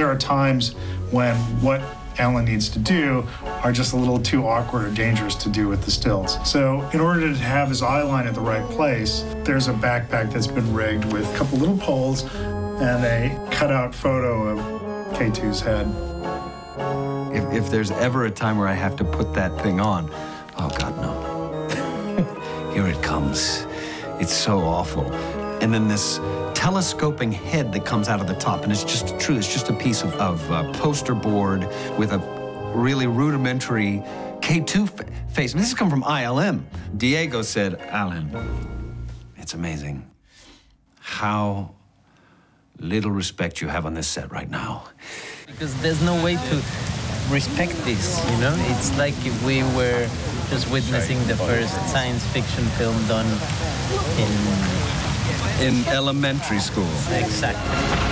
There are times when what Alan needs to do are just a little too awkward or dangerous to do with the stilts. So, in order to have his eye line at the right place, there's a backpack that's been rigged with a couple little poles and a cutout photo of K2's head. If, if there's ever a time where I have to put that thing on, oh God, no. Here it comes. It's so awful. And then this telescoping head that comes out of the top, and it's just true, it's just a piece of, of uh, poster board with a really rudimentary K2 face. I mean, this has come from ILM. Diego said, Alan, it's amazing how little respect you have on this set right now. Because there's no way to respect this, you know? It's like if we were just witnessing the first science fiction film done in... In elementary school. Exactly.